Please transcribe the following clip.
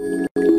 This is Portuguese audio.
Música